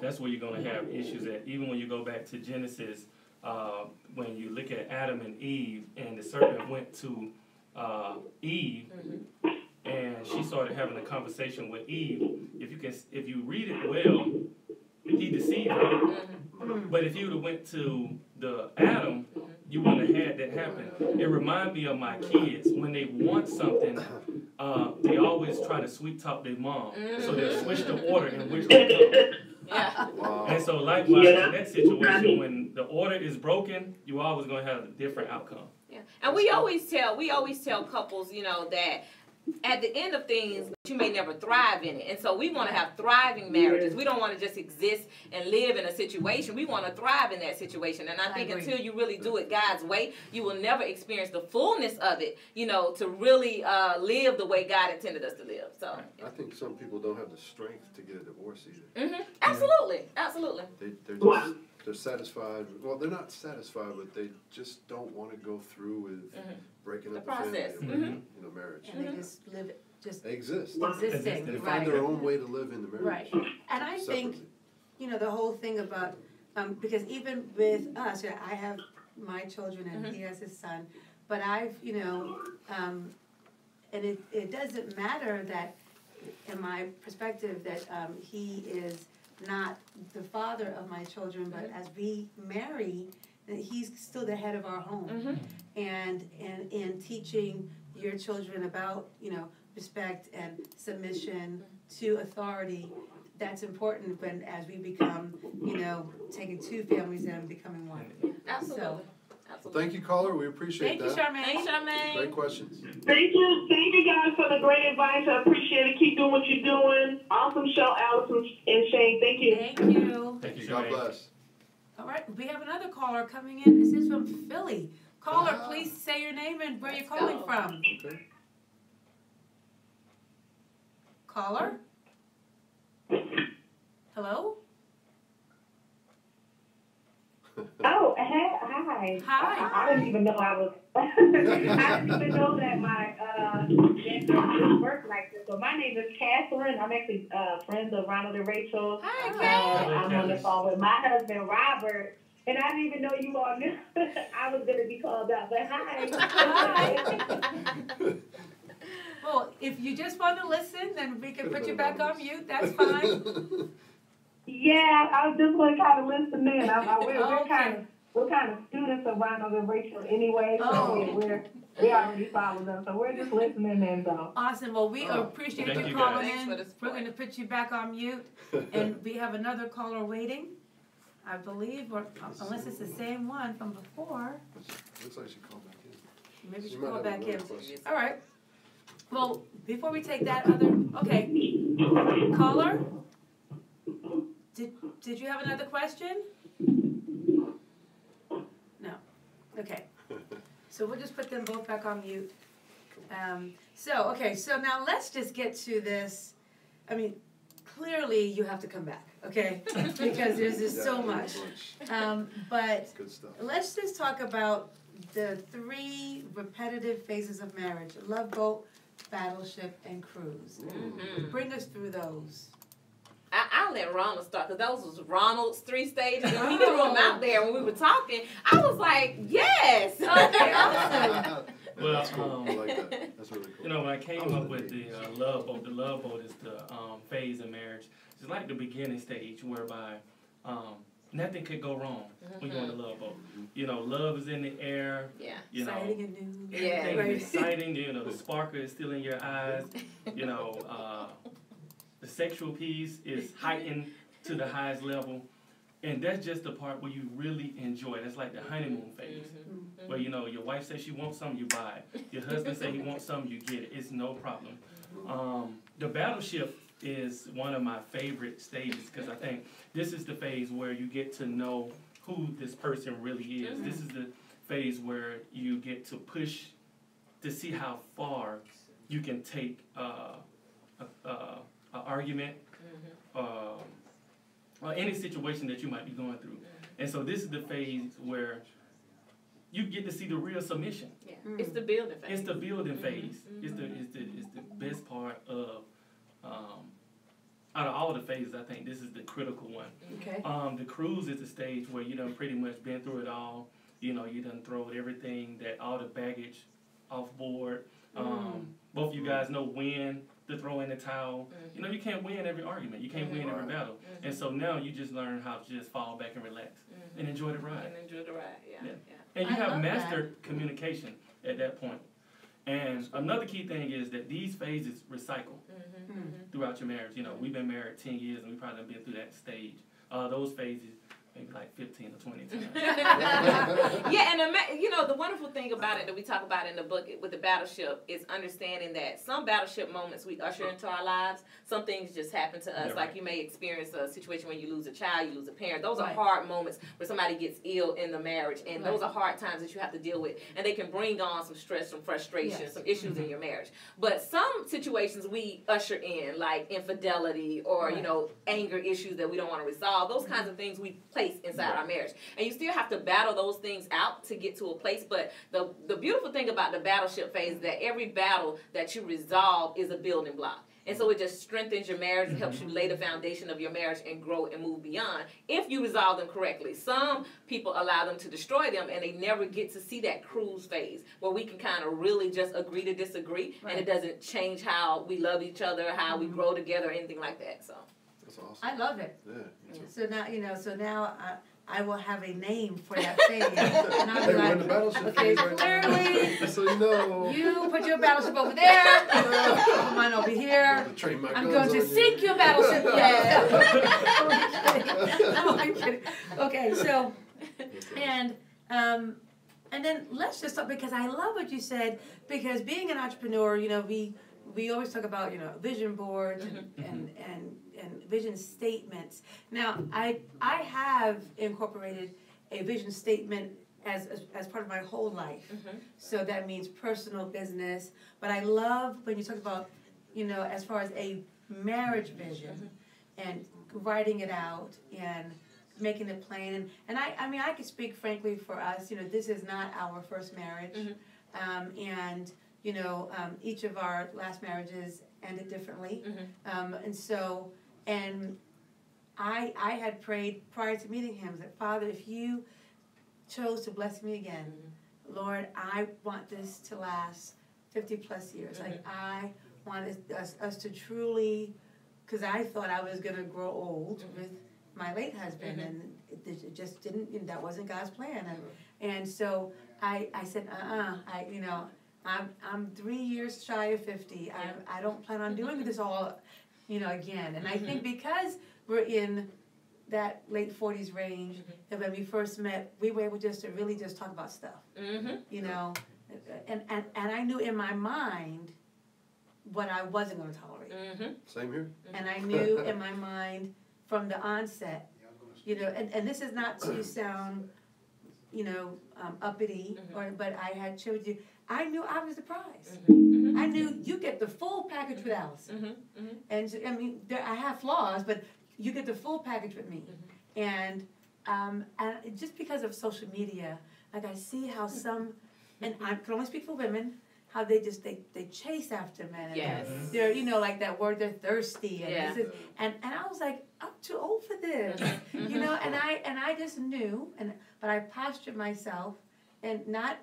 that's where you're going to have issues at. Even when you go back to Genesis, uh, when you look at Adam and Eve, and the serpent went to uh, Eve, and she started having a conversation with Eve. If you can, if you read it well, he deceived her. But if you would have went to the Adam, you wouldn't have had that happen. It reminds me of my kids when they want something. Uh, they always try to sweet talk their mom, so they'll switch the order in which they come. Yeah. Wow. And so, likewise, Yeah. in that situation, when the order is broken, you always going to have a different outcome. Yeah. And we always tell we always tell couples, you know, that at the end of things, you may never thrive in it. And so we want to have thriving marriages. We don't want to just exist and live in a situation. We want to thrive in that situation. And I, I think agree. until you really do it God's way, you will never experience the fullness of it, you know, to really uh, live the way God intended us to live. So, I think some people don't have the strength to get a divorce either. hmm absolutely, absolutely. They, they're just, they're satisfied, well, they're not satisfied, but they just don't wanna go through with Mhm. Breaking The up the family, process. or, Mhm. you know, marriage. And they just live just exist. existing, They right? find their own way to live in the marriage. Right. And I think, you know, the whole thing about, um, because even with us, yeah, I have my children and he has his son, but I've, you know, um, and it, it doesn't matter that, in my perspective, that, um, he is not the father of my children, but as we marry, that he's still the head of our home. Mhm. And, and in teaching your children about, you know, respect and submission to authority, that's important when, as we become, you know, taking two families and becoming one. Absolutely. So- Well, thank you, caller, we appreciate Thank you, that. Charmaine. Thanks, Charmaine. Great questions. Thank you, thank you guys for the great advice. I appreciate it. Keep doing what you're doing. Awesome show, Alison and Shane. Thank you. Thank you. Thank you, God bless. All right, we have another caller coming in. This is from Philly. Caller, please say your name and where you're Let's calling go. from. Okay. Caller? Hello? Oh, hey, hi. Hi. I, I didn't even know I was. I didn't even know that my uh that worked like this. So my name is Catherine. I'm actually uh friends of Ronald and Rachel. Hi, Uh, Kat. I'm on the phone with my husband Robert. And I didn't even know you all knew I was gonna be called out. But hi. hi. Well, if you just want to listen, then we can put you back on mute. That's fine. Yeah, I was just gonna kind of listen in. I, I, we're, we're kind of we're kind of students of Ronald and Rachel anyway. So Oh. we're, we're we already follow them. So we're just listening in though. Awesome. Well, we Oh, appreciate thank you you, calling in. for the We're going to put you back on mute, and we have another caller waiting. I believe, or unless it's the same one from before, Looks like she called back in. maybe She she called back in. question. All right. Well, before we take that other, okay, caller. Did Did you have another question? No. Okay. So we'll just put them both back on mute. Um, so okay, so now let's just get to this. I mean, clearly you have to come back, okay? Because there's just Yeah, so much. Um, but Let's just talk about the three repetitive phases of marriage love boat, battleship, and cruise. Mhm. Bring us through those. I, I'll let Ronald start because those was Ronald's three stages. And he threw them out there when we were talking. I was like, yes. Okay. Well, That's cool. um, I like that. That's really cool. You know, when I came I up with the the uh, love boat, the love boat is the um, phase of marriage. It's like the beginning stage whereby um, nothing could go wrong when you're on the love boat. You know, love is in the air. yeah. You know, Exciting and new. Yeah, everything right. exciting. You know, the sparkle is still in your eyes. You know, uh, the sexual piece is heightened to the highest level. And that's just the part where you really enjoy it. It's like the honeymoon phase. Mhm. Where you know your wife says she wants something, you buy it. Your husband says he wants something, you get it. It's no problem. Um, the battleship is one of my favorite stages because I think this is the phase where you get to know who this person really is. This is the phase where you get to push to see how far you can take uh, a, a, a argument uh, or any situation that you might be going through. And so this is the phase where you get to see the real submission. Yeah. It's the building phase. It's the building phase. Mhm. It's the it's the it's the best part of um, out of all the phases. I think this is the critical one. Okay. Um, the cruise is the stage where you done pretty much been through it all. You know, you done thrown everything that all the baggage off board. Um, Both you guys know when to throw in the towel. You know, you can't win every argument. You can't mm-hmm. win every battle. Mm-hmm. And so now you just learn how to just fall back and relax mm-hmm. and enjoy the ride. And enjoy the ride. Yeah. Yeah. yeah. And you I have love that. mastered communication at that point. And another key thing is that these phases recycle hmm. throughout your marriage. You know, we've been married 10 years and we've probably been through that stage. Uh, those phases maybe like fifteen or twenty times. yeah, and ima- you know the wonderful thing about it that we talk about in the book with the battleship is understanding that some battleship moments we usher into our lives. Some things just happen to us. Yeah, like right. you may experience a situation when you lose a child, you lose a parent. Those Right. are hard moments where somebody gets ill in the marriage, and those are hard times that you have to deal with, and they can bring on some stress, some frustration, Yes. some issues in mm-hmm. your marriage. But some situations we usher in, like infidelity or you know anger issues that we don't want to resolve. Those kinds of things we place inside our marriage, and you still have to battle those things out to get to a place. But the the beautiful thing about the battleship phase is that every battle that you resolve is a building block. And so it just strengthens your marriage, it helps you mm-hmm. lay the foundation of your marriage and grow and move beyond if you resolve them correctly. Some people allow them to destroy them and they never get to see that cruise phase where we can kind of really just agree to disagree and it doesn't change how we love each other, how we mm-hmm. grow together, anything like that. So That's awesome. I love it. Yeah, too. So now, you know, so now I, I will have a name for that thing. And I'll be like, the battleship okay, right clearly, Just so you know. you put your battleship over there, mine over here. to train my I'm going to you. sink your battleship. Yeah. I'm kidding. Okay, so and um, and then let's just talk because I love what you said because being an entrepreneur, you know, we we always talk about you know vision boards and mm-hmm. and, and and vision statements. Now, I I have incorporated a vision statement as as, as part of my whole life. Mm-hmm. So that means personal business. But I love when you talk about, you know, as far as a marriage vision mm-hmm. and writing it out and making it plain. And, and I, I mean, I can speak frankly for us, you know, this is not our first marriage. Um, and, you know, um, each of our last marriages ended differently. Um, and so, and I, I had prayed prior to meeting him that, Father, if you chose to bless me again, Lord, I want this to last 50 plus years. Like, I want us, us, to truly, because I thought I was going to grow old with my late husband, and it, it just didn't, you know, that wasn't God's plan. And, and so I, I said, uh uh I, you know, I'm, I'm three years shy of 50. I, I don't plan on doing this all, you know, again. And I think because we're in that late 40s range, that when we first met, we were able just to really just talk about stuff Mm-hmm. you know, and, and, and I knew in my mind what I wasn't going to tolerate. Mm-hmm. Same here. And I knew in my mind from the onset, you know, and, and this is not to sound, you know, um, uppity, or but I had showed you, I knew I was the prize. Mm-hmm. Mm-hmm. I knew you get the full package with Alison. Mm-hmm. Mm-hmm. And so, I mean, there, I have flaws, but you get the full package with me. Mm-hmm. And um, and just because of social media, like I see how some, and I can only speak for women, how they just they, they chase after men. And Yes. They're, they're you know like that word they're thirsty and Yeah. this is, and and I was like I'm too old for this, you know. And I and I just knew and but I postured myself, and not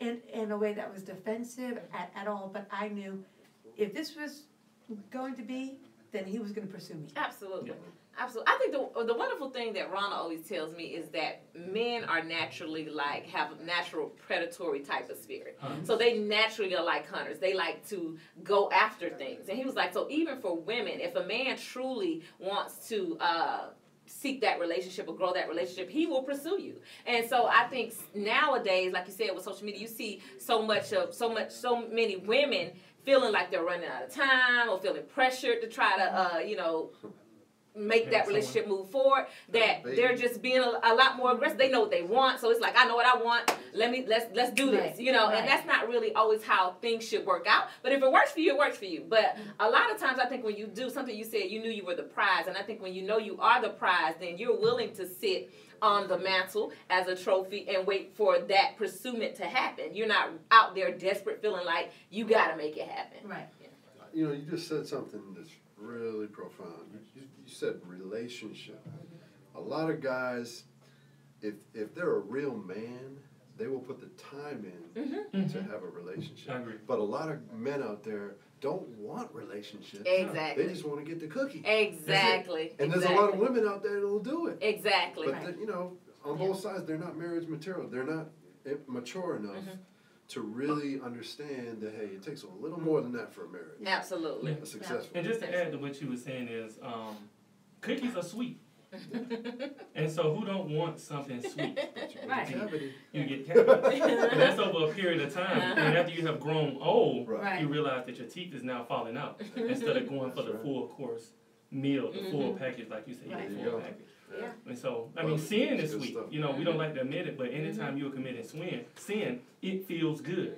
in in a way that was defensive at, at all. But I knew if this was going to be, then he was going to pursue me. Absolutely. Absolutely. I think the the wonderful thing that Ronna always tells me is that men are naturally like have a natural predatory type of spirit. So they naturally are like hunters. They like to go after things. And he was like, so even for women, if a man truly wants to uh seek that relationship or grow that relationship, he will pursue you. And so I think nowadays, like you said with social media, you see so much of so much so many women feeling like they're running out of time or feeling pressured to try to uh, you know make that relationship move forward that they're just being a, a lot more aggressive. They know what they want so it's like i know what i want. Let me let's let's do this you know right. and that's not really always how things should work out. But if it works for you it works for you. But mm-hmm. a lot of times i think when you do something you said you knew you were the prize and i think when you know you are the prize then you're willing to sit on the mantle as a trophy and wait for that pursuit to happen. You're not out there desperate feeling like you gotta make it happen. Right. You know, you just said something that's really profound. You, you, you said relationship. A lot of guys, if if they're a real man, they will put the time in to have a relationship. I agree. But a lot of men out there don't want relationships. exactly They just want to get the cookie. exactly And there's a lot of women out there that'll do it. exactly But then, you know, on both sides, they're not marriage material. They're not eh, mature enough Mm-hmm. to really understand that hey, it takes a little more than that for a marriage. absolutely A successful. And just to add to what you were saying is, um, cookies are sweet. And so, who don't want something sweet? Right. Cavity. You get cavity. and that's over a period of time. Uh-huh. And after you have grown old, Right. you realize that your teeth is now falling out instead of going for the right. full course meal, the full Mhm. package, like you said, Right. the full go. package. Yeah. And so, I Well, mean, sin it's is sweet. stuff. You know, we don't mm-hmm. like to admit it, but anytime mm-hmm. you're committing sin, sin, it feels good.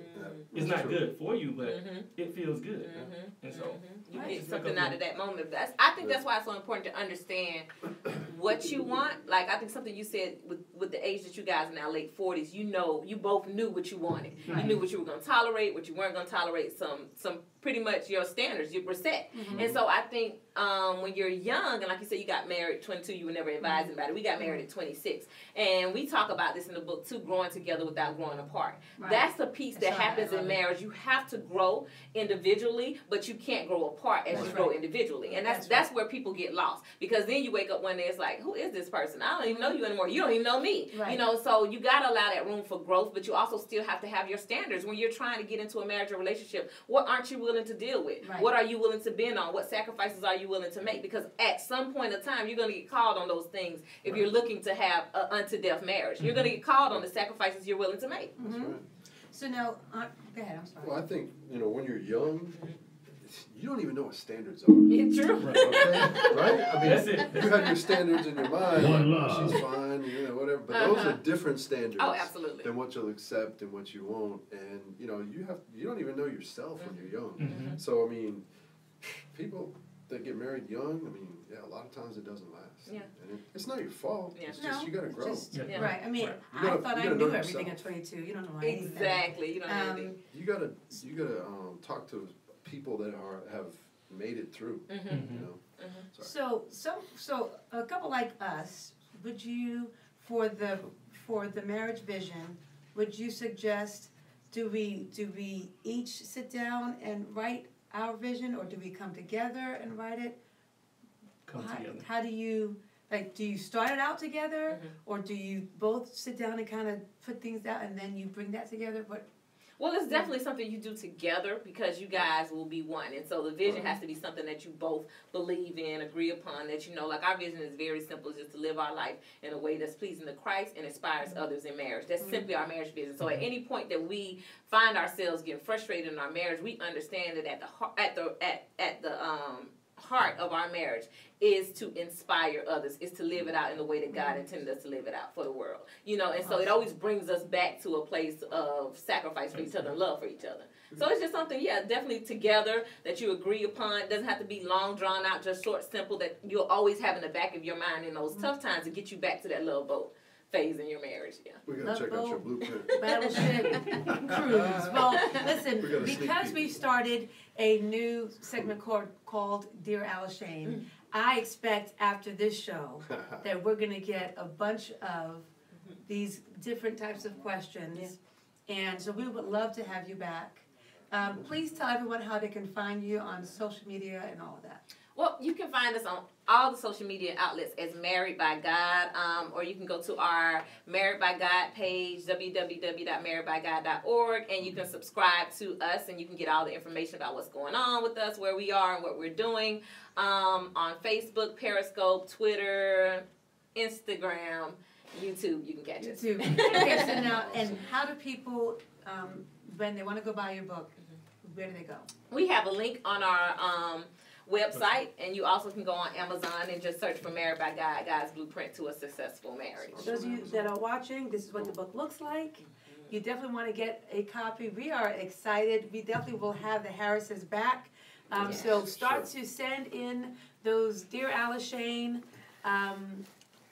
It's not good for you, but Mhm. it feels good. Mhm. And so, Mhm. You get something out of that moment. That's I think that's why it's so important to understand what you want. Like I think something you said with with the age that you guys are now late forties, you know you both knew what you wanted. You knew what you were gonna tolerate, what you weren't gonna tolerate, some some pretty much your standards you were set. Mm-hmm. And so I think um, when you're young and like you said you got married twenty two, you were never advising about it. We got married at twenty six. And we talk about this in the book too, growing together without growing apart. Right. That's the piece that saw happens in marriage. You have to grow individually, but you can't grow apart as That's you grow individually. And that's That's that's, where people get lost. Because then you wake up one day it's like, who is this person? I don't even know you anymore. You don't even know me. You know, so you gotta allow that room for growth, but you also still have to have your standards when you're trying to get into a marriage or relationship. What aren't you willing to deal with? What are you willing to bend on? What sacrifices are you willing to make? Because at some point in time you're gonna get called on those things if you're looking to have a unto death marriage. You're gonna get called on the sacrifices you're willing to make. That's Mhm. right. So now, uh, go ahead, I'm sorry. Well, I think, you know, when you're young, you don't even know what standards are. It's true. Okay, right? I mean, That's it. you have your standards in your mind. One like, love. She's fine, you know, whatever. But those Uh-huh. are different standards Oh, absolutely. than what you'll accept and what you won't. And you know, you have you don't even know yourself when you're young. Mhm. So I mean, people that get married young, I mean, yeah, a lot of times it doesn't last. Yeah. And it, it's not your fault. Yeah. It's just you gotta grow. Just- Yeah. Yeah. Right, I mean, Right. I gotta- thought I knew know everything at twenty-two, you don't know anything. Exactly. You don't know Um, anything. You gotta you gotta um, talk to people that are have made it through. Mhm. Mhm. You know. Mhm. So, so, so a couple like us, would you, for the, for the marriage vision, would you suggest, do we, do we each sit down and write our vision, or do we come together and write it? come How- together. How do you, like, do you start it out together, Mhm. or do you both sit down and kind of put things out and then you bring that together? What, Well, it's hmm. definitely something you do together because you guys will be one. And so the vision has hmm. to be something that you both believe in, agree upon, that you know, like our vision is very simple, just to live our life in a way that's pleasing to Christ and inspires hmm. others in marriage. That's simply our marriage vision. So at any point that we find ourselves getting frustrated in our marriage, we understand that at the heart, at the at at the um heart of our marriage is to inspire others, is to live it out in the way that God intended us to live it out for the world. You know, and so it always brings us back to a place of sacrifice for each other and love for each other. So it's just something, yeah, definitely together that you agree upon. It doesn't have to be long, drawn out, just short, simple, that you'll always have in the back of your mind in those tough times to get you back to that love boat phase in your marriage. Yeah. We gotta check out your blueprint. battleship cruise. Well, listen, We got sneak because peek. we started a new segment called, called Dear AliShane, I expect after this show that we're gonna get a bunch of these different types of questions. And so we would love to have you back. Um, please tell everyone how they can find you on social media and all of that. Well, you can find us on all the social media outlets as Married by God, um, or you can go to our Married by God page, www.marriedbygod.org, and you can subscribe to us and you can get all the information about what's going on with us, where we are, and what we're doing um, on Facebook, Periscope, Twitter, Instagram, YouTube. You can catch us. YouTube. Okay, so now, and how do people, um, when they wanna go buy your book, where do they go? We have a link on our um, website, and you also can go on Amazon and just search for Married by God, God's Blueprint to a Successful Marriage. Those of you that are watching, this is what the book looks like. You definitely want to get a copy. We are excited. We definitely will have the Harrises back. Um, so start to send in those Dear AliShane um,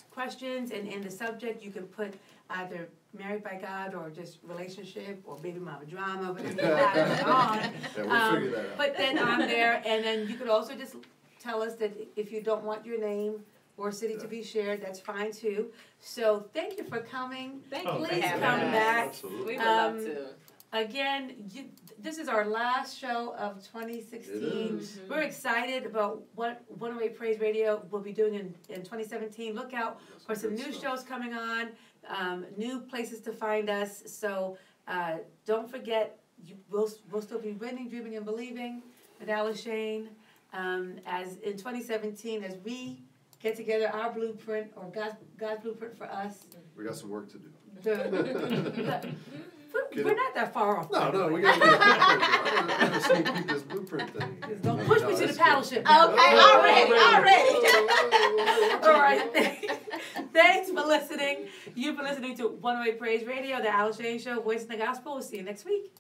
questions, and in the subject, you can put either married by God or just relationship or baby mama drama, whatever you have on. Yeah, we'll Um, figure that out. Put that on there, and then you could also just tell us that if you don't want your name or city to be shared, that's fine too. So thank you for coming. Thank Oh, you for Please having come us. back. Absolutely. We would love Um, to. Again, you, this is our last show of 2016. It is. We're excited about what 108 Praise Radio will be doing in, in 2017. Look out for some new stuff. shows coming on, um, new places to find us. So uh, don't forget, you, we'll, we'll still be winning, dreaming, and believing with AliShane. Um, as in 2017, as we get together our blueprint or God's God's blueprint for us. We got some work to do. The, we're, we're not that far off. No, no, we gotta get a blueprint. I'm gonna- I'm gonna sneak peek this blueprint thing. Don't push me to the that's paddle good. ship. now. Okay, already, already. All right. Thanks for listening. You've been listening to 108 Praise Radio, the AliShane Show, Voicing the Gospel. We'll see you next week.